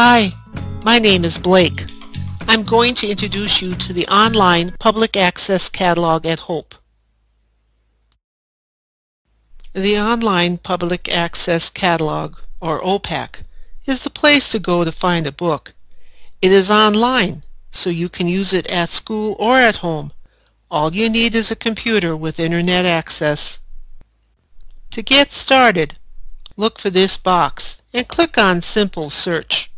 Hi, my name is Blake. I'm going to introduce you to the online public access catalog at Hope. The Online Public Access Catalog, or OPAC, is the place to go to find a book. It is online, so you can use it at school or at home. All you need is a computer with internet access. To get started, look for this box and click on Simple Search.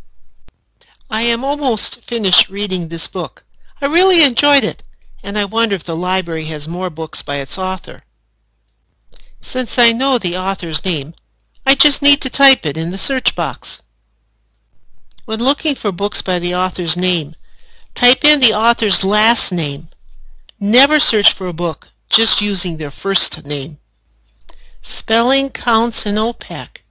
I am almost finished reading this book. I really enjoyed it, and I wonder if the library has more books by its author. Since I know the author's name, I just need to type it in the search box. When looking for books by the author's name, type in the author's last name. Never search for a book just using their first name. Spelling counts in OPAC.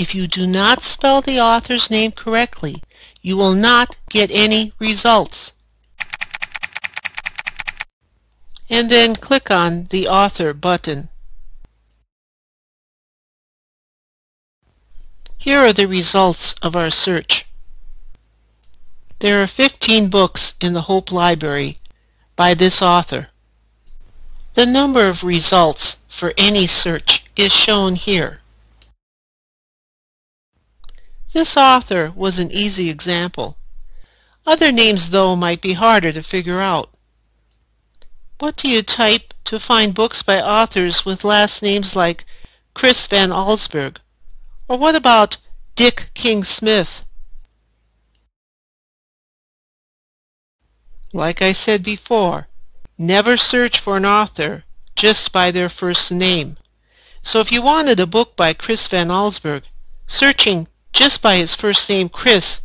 If you do not spell the author's name correctly, you will not get any results. And then click on the Author button. Here are the results of our search. There are 15 books in the Hope Library by this author. The number of results for any search is shown here. This author was an easy example. Other names, though, might be harder to figure out. What do you type to find books by authors with last names like Chris Van Allsburg? Or what about Dick King Smith? Like I said before, never search for an author just by their first name. So if you wanted a book by Chris Van Allsburg, searching just by his first name Chris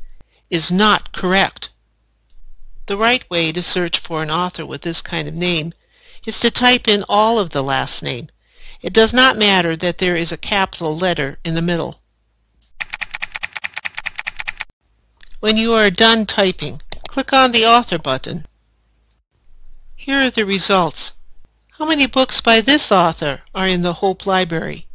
is not correct. The right way to search for an author with this kind of name is to type in all of the last name. It does not matter that there is a capital letter in the middle. When you are done typing, click on the Author button. Here are the results. How many books by this author are in the Hope Library?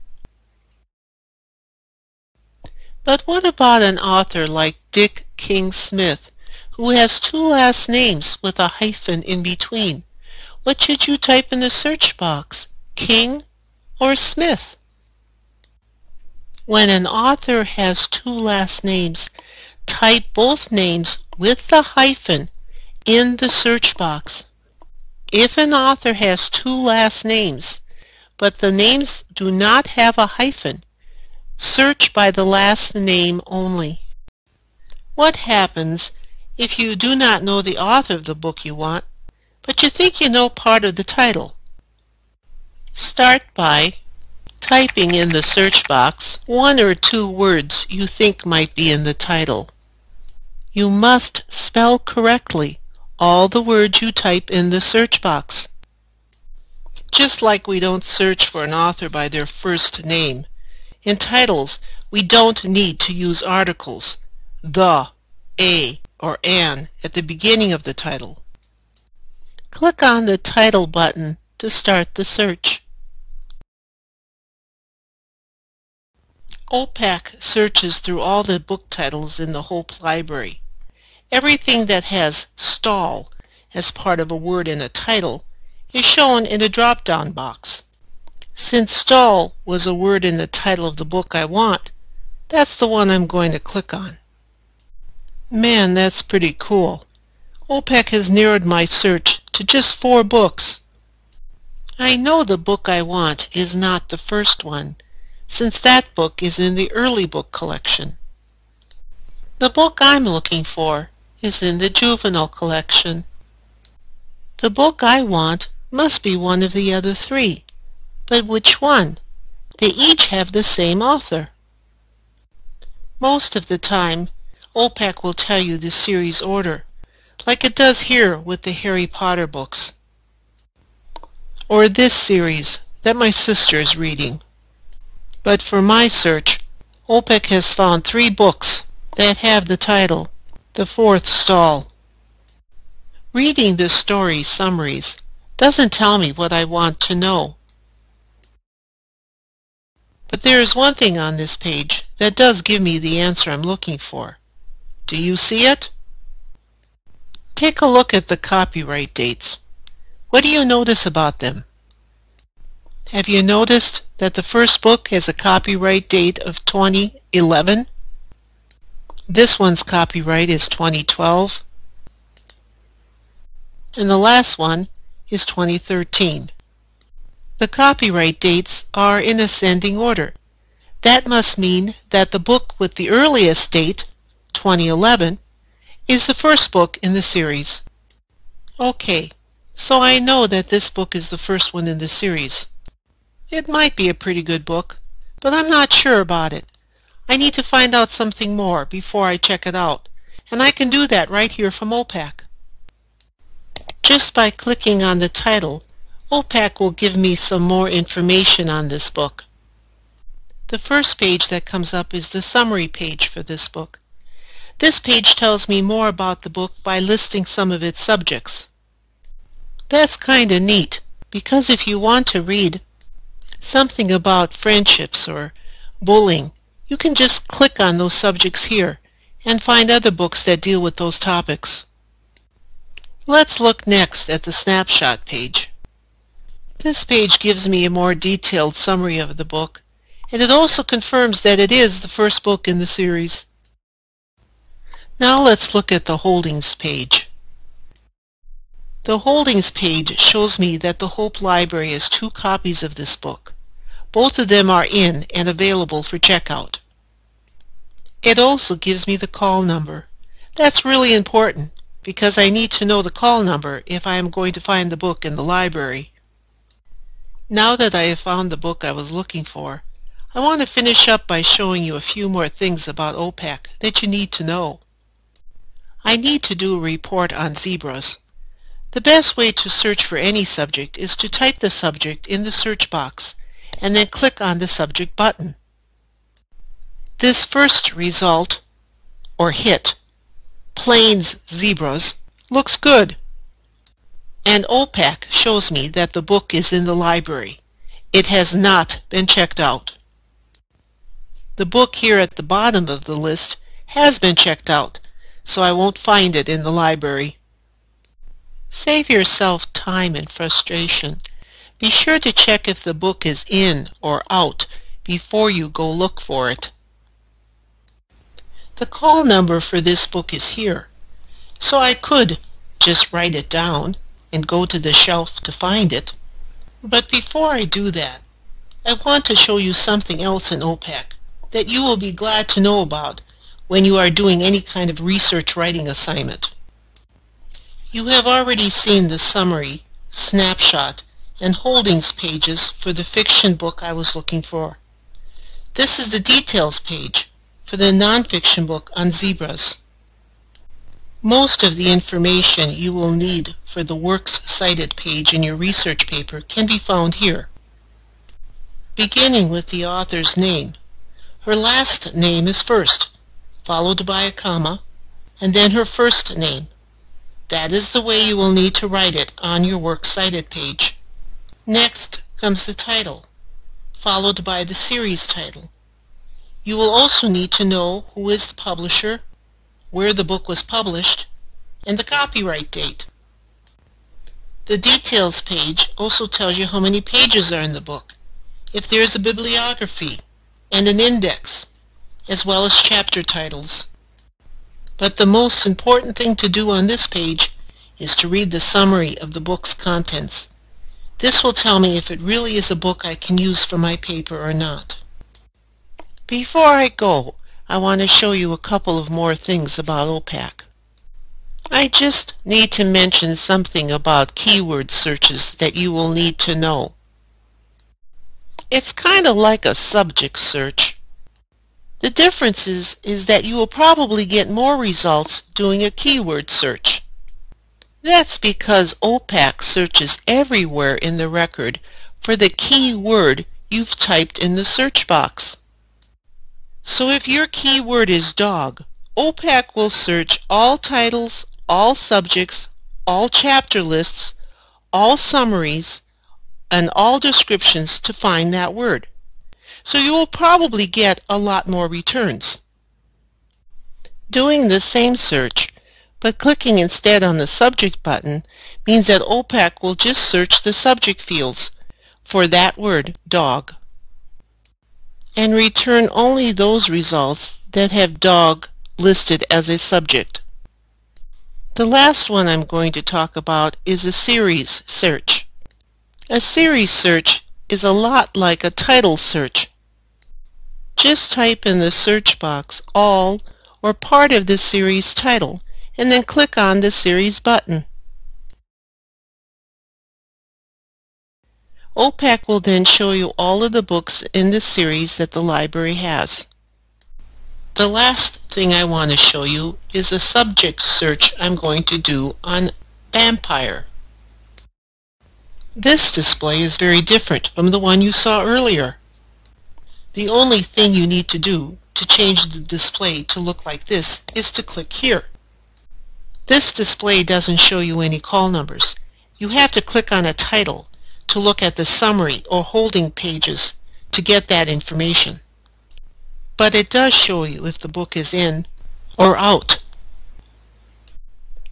But what about an author like Dick King Smith, who has two last names with a hyphen in between? What should you type in the search box, King or Smith? When an author has two last names, type both names with the hyphen in the search box. If an author has two last names, but the names do not have a hyphen, Search by the last name only. What happens if you do not know the author of the book you want, but you think you know part of the title? Start by typing in the search box one or two words you think might be in the title. You must spell correctly all the words you type in the search box. Just like we don't search for an author by their first name, in titles, we don't need to use articles, the, a, or an at the beginning of the title. Click on the Title button to start the search. OPAC searches through all the book titles in the Hope Library. Everything that has stall as part of a word in a title is shown in a drop-down box. Since stall was a word in the title of the book I want, that's the one I'm going to click on. Man, that's pretty cool. OPAC has narrowed my search to just four books. I know the book I want is not the first one, since that book is in the early book collection. The book I'm looking for is in the juvenile collection. The book I want must be one of the other three, but which one? They each have the same author. Most of the time, OPAC will tell you the series order, like it does here with the Harry Potter books. Or this series that my sister is reading. But for my search, OPAC has found three books that have the title, The Fourth Stall. Reading the story summaries doesn't tell me what I want to know. But there is one thing on this page that does give me the answer I'm looking for. Do you see it? Take a look at the copyright dates. What do you notice about them? Have you noticed that the first book has a copyright date of 2011? This one's copyright is 2012. And the last one is 2013. The copyright dates are in ascending order. That must mean that the book with the earliest date, 2011, is the first book in the series. Okay, so I know that this book is the first one in the series. It might be a pretty good book, but I'm not sure about it. I need to find out something more before I check it out, and I can do that right here from OPAC. Just by clicking on the title, OPAC will give me some more information on this book. The first page that comes up is the summary page for this book. This page tells me more about the book by listing some of its subjects. That's kinda neat, because if you want to read something about friendships or bullying, you can just click on those subjects here and find other books that deal with those topics. Let's look next at the snapshot page. This page gives me a more detailed summary of the book and it also confirms that it is the first book in the series. Now let's look at the holdings page. The holdings page shows me that the Hope Library has two copies of this book. Both of them are in and available for checkout. It also gives me the call number. That's really important because I need to know the call number if I am going to find the book in the library. Now that I have found the book I was looking for, I want to finish up by showing you a few more things about OPAC that you need to know. I need to do a report on zebras. The best way to search for any subject is to type the subject in the search box and then click on the subject button. This first result, or hit, Plains Zebras, looks good. And OPAC shows me that the book is in the library. It has not been checked out. The book here at the bottom of the list has been checked out, so I won't find it in the library. Save yourself time and frustration. Be sure to check if the book is in or out before you go look for it. The call number for this book is here, so I could just write it down and go to the shelf to find it. But before I do that, I want to show you something else in OPAC that you will be glad to know about when you are doing any kind of research writing assignment. You have already seen the summary, snapshot, and holdings pages for the fiction book I was looking for. This is the details page for the nonfiction book on zebras. Most of the information you will need for the Works Cited page in your research paper can be found here. Beginning with the author's name, her last name is first, followed by a comma, and then her first name. That is the way you will need to write it on your Works Cited page. Next comes the title, followed by the series title. You will also need to know who is the publisher, where the book was published, and the copyright date. The details page also tells you how many pages are in the book, if there is a bibliography, and an index, as well as chapter titles. But the most important thing to do on this page is to read the summary of the book's contents. This will tell me if it really is a book I can use for my paper or not. Before I go, I want to show you a couple of more things about OPAC. I just need to mention something about keyword searches that you will need to know. It's kind of like a subject search. The difference is, is that you will probably get more results doing a keyword search. That's because OPAC searches everywhere in the record for the key word you've typed in the search box. So if your keyword is dog, OPAC will search all titles, all subjects, all chapter lists, all summaries, and all descriptions to find that word. So you will probably get a lot more returns. Doing the same search, but clicking instead on the subject button means that OPAC will just search the subject fields for that word, dog, and return only those results that have dog listed as a subject. The last one I'm going to talk about is a series search. A series search is a lot like a title search. Just type in the search box all or part of the series title and then click on the series button. OPAC will then show you all of the books in the series that the library has. The last thing I want to show you is a subject search I'm going to do on vampire. This display is very different from the one you saw earlier. The only thing you need to do to change the display to look like this is to click here. This display doesn't show you any call numbers. You have to click on a title to look at the summary or holding pages to get that information. But it does show you if the book is in or out.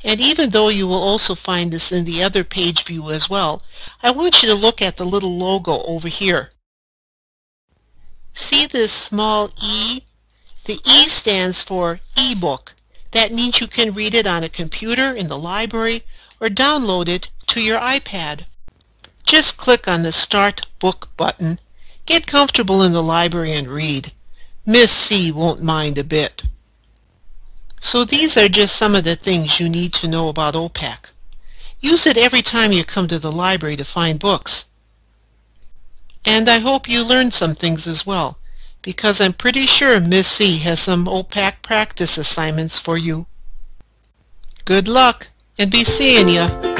And even though you will also find this in the other page view as well, I want you to look at the little logo over here. See this small e? The E stands for e-book. That means you can read it on a computer in the library or download it to your iPad. Just click on the Start Book button. Get comfortable in the library and read. Miss C won't mind a bit. So these are just some of the things you need to know about OPAC. Use it every time you come to the library to find books. And I hope you learned some things as well because I'm pretty sure Miss C has some OPAC practice assignments for you. Good luck, and be seeing ya.